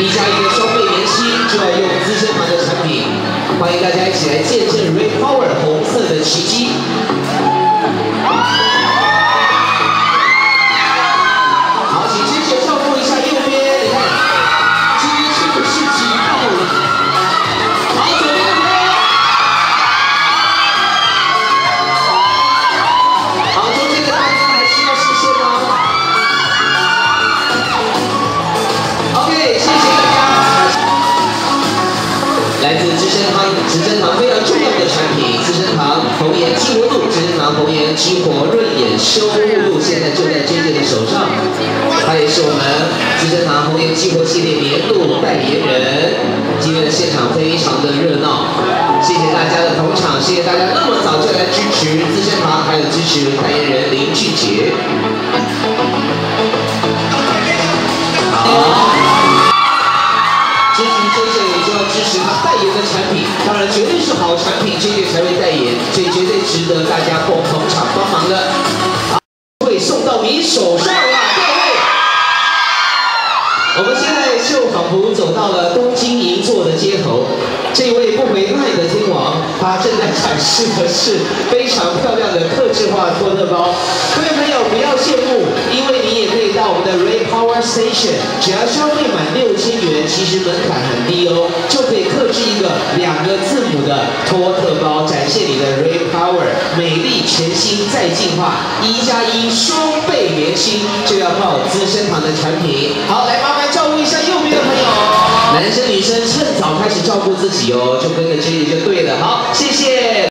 一家一个消费年期，就要用资生堂的产品。欢迎大家一起来见证 Red Power 红色的奇迹。资生堂，非常重要的产品，资生堂红颜激活露，资生堂红颜激活润眼修护露，现在就在 J J 的手上。他也是我们资生堂红颜激活系列年度代言人。今天的现场非常的热闹，谢谢大家的捧场，谢谢大家那么早就来支持资生堂，还有支持代言人林俊杰。才会代言，所以绝对值得大家捧捧场帮忙的。好，会送到你手上了，各位。我们现在就仿佛走到了东京银座的街头，这位不回来的天王，他正在展示的是非常漂亮的特制化托特包。各位朋友不要羡慕，因为你也可以到我们的 Ray Power Station，只要消费满六千元，其实门槛很低哦，的托特包，展现你的 Ray Power，美丽全新再进化，一加一双倍年轻，就要靠资生堂的产品。好，来麻烦照顾一下右边的朋友，男生女生趁早开始照顾自己哦，就跟着 J J 就对了。好，谢谢。